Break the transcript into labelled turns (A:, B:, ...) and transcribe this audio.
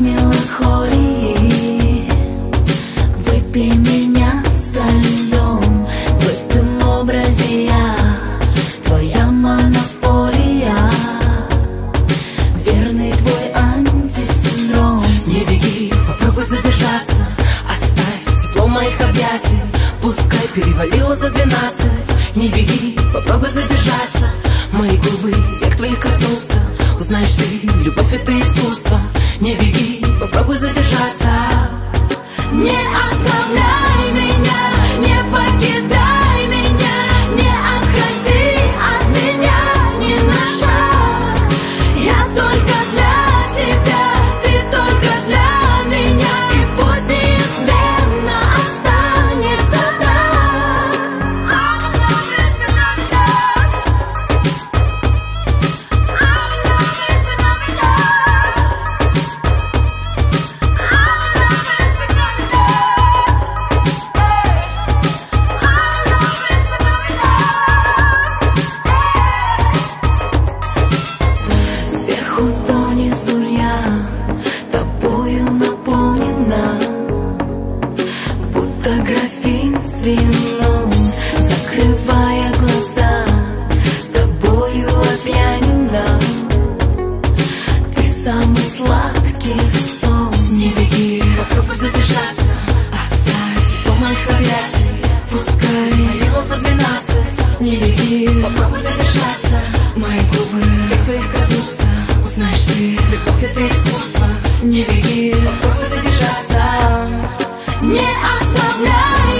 A: меланхолии. Выпей меня со В этом образе я Твоя монополия. Верный твой антисиндром. Не беги, попробуй задержаться. Оставь тепло моих объятий. Пускай перевалило за двенадцать. Не беги, попробуй задержаться. Мои губы век твоих коснутся. Узнаешь ты, любовь это искусство. Не беги не оставляй Сверху донизу я тобою наполнена. Будто графин с вином Закрывая глаза. Тобою опьянена. Ты самый сладкий сон Не беги, попробуй задержаться Оставь моих объятий. Пускай за двенадцать Не беги, попробуй задержаться Любовь это искусство, не беги, попробуй задержаться. Не оставляй.